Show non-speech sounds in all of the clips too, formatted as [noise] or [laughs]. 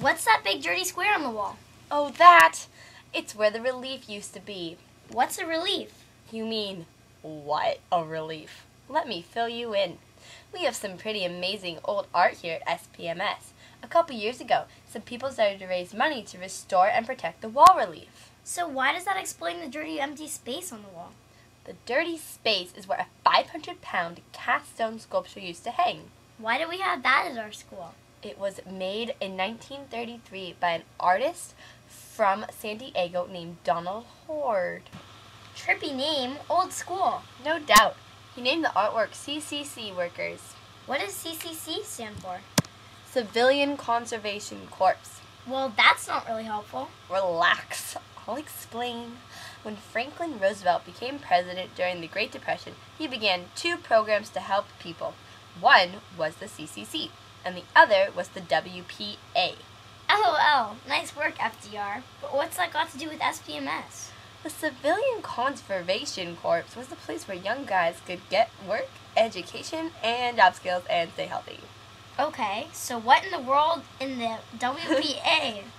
What's that big dirty square on the wall? Oh, that! It's where the relief used to be. What's a relief? You mean, what a relief? Let me fill you in. We have some pretty amazing old art here at SPMS. A couple years ago, some people started to raise money to restore and protect the wall relief. So why does that explain the dirty empty space on the wall? The dirty space is where a 500 pound cast stone sculpture used to hang. Why do we have that at our school? It was made in 1933 by an artist from San Diego named Donal Hord. Trippy name, old school. No doubt. He named the artwork CCC Workers. What does CCC stand for? Civilian Conservation Corps. Well, that's not really helpful. Relax. I'll explain. When Franklin Roosevelt became president during the Great Depression, he began two programs to help people. One was the CCC, and the other was the WPA. LOL. Nice work, FDR. But what's that got to do with SPMS? The Civilian Conservation Corps was the place where young guys could get work, education, and job skills and stay healthy. Okay, so what in the world in the WPA? [laughs]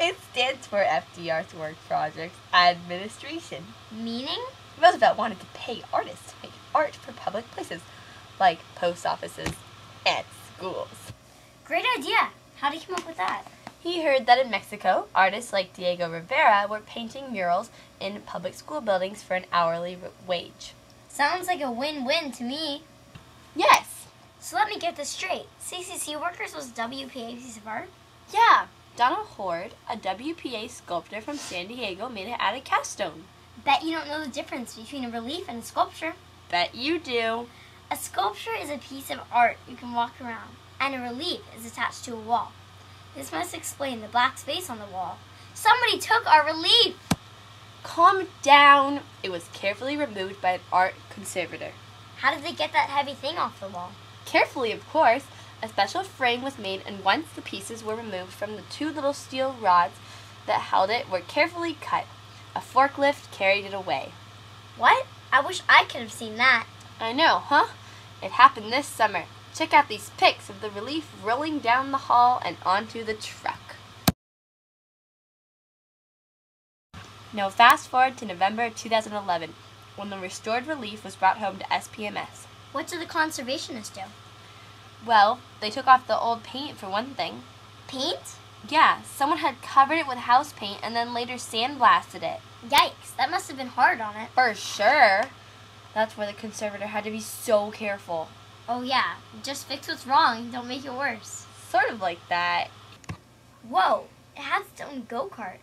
It stands for FDR's Work Projects Administration. Meaning? Roosevelt wanted to pay artists to make art for public places, like post offices and schools. Great idea. How did you come up with that? He heard that in Mexico, artists like Diego Rivera were painting murals in public school buildings for an hourly wage. Sounds like a win-win to me. Yes! So let me get this straight. CCC Workers was WPA piece of art? Yeah! Donal Hord, a WPA sculptor from San Diego, made it out of cast stone. Bet you don't know the difference between a relief and a sculpture. Bet you do. A sculpture is a piece of art you can walk around, and a relief is attached to a wall. This must explain the black space on the wall. Somebody took our relief! Calm down. It was carefully removed by an art conservator. How did they get that heavy thing off the wall? Carefully, of course, a special frame was made, and once the pieces were removed from the two little steel rods that held it were carefully cut. A forklift carried it away. What? I wish I could have seen that. I know, huh? It happened this summer. Check out these pics of the relief rolling down the hall and onto the truck. Now, fast forward to November 2011, when the restored relief was brought home to SPMS. What did the conservationists do? Well, they took off the old paint for one thing. Paint? Yeah, someone had covered it with house paint and then later sandblasted it. Yikes, that must have been hard on it. For sure. That's why the conservator had to be so careful. Oh yeah, just fix what's wrong, don't make it worse. Sort of like that. Whoa, it has its own go-kart.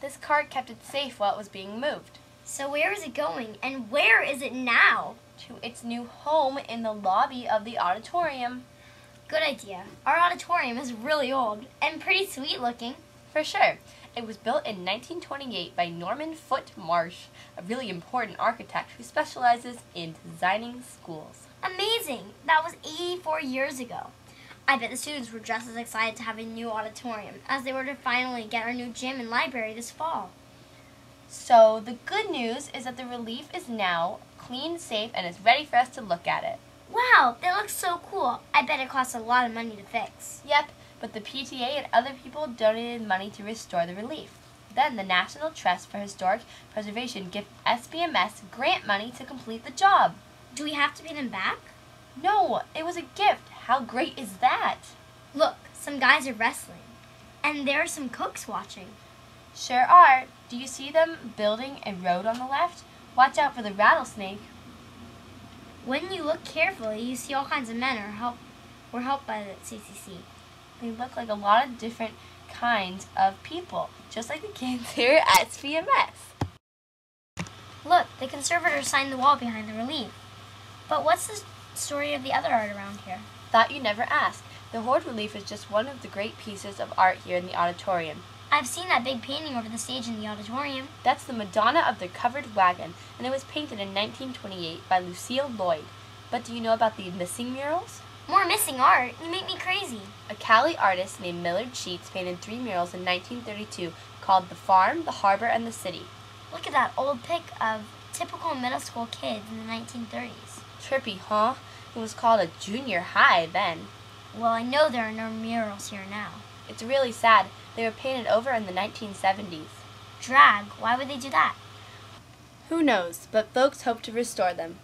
This cart kept it safe while it was being moved So where is it going, and where is it now? to its new home in the lobby of the auditorium. Good idea. Our auditorium is really old and pretty sweet looking. For sure. It was built in 1928 by Norman Foote Marsh, a really important architect who specializes in designing schools. Amazing! That was 84 years ago. I bet the students were just as excited to have a new auditorium as they were to finally get our new gym and library this fall. So, the good news is that the relief is now clean, safe, and is ready for us to look at it. Wow, that looks so cool. I bet it costs a lot of money to fix. Yep, but the PTA and other people donated money to restore the relief. Then the National Trust for Historic Preservation gave SPMS grant money to complete the job. Do we have to pay them back? No, it was a gift. How great is that? Look, some guys are wrestling. And there are some cooks watching. Sure are. Do you see them building a road on the left? Watch out for the rattlesnake. When you look carefully, you see all kinds of men are help were helped by the CCC. They look like a lot of different kinds of people, just like the kids [laughs] here at SPMS. Look, the conservator signed the wall behind the relief. But what's the story of the other art around here? Thought you'd never ask. The Hord relief is just one of the great pieces of art here in the auditorium. I've seen that big painting over the stage in the auditorium. That's the Madonna of the Covered Wagon, and it was painted in 1928 by Lucille Lloyd. But do you know about the missing murals? More missing art. You make me crazy. Cali artist named Millard Sheets painted three murals in 1932 called The Farm, the Harbor, and the City. Look at that old pic of typical middle school kids in the 1930s. Trippy, huh? It was called a junior high then. Well, I know there are no murals here now. It's really sad. They were painted over in the 1970s. Drag? Why would they do that? Who knows, but folks hope to restore them.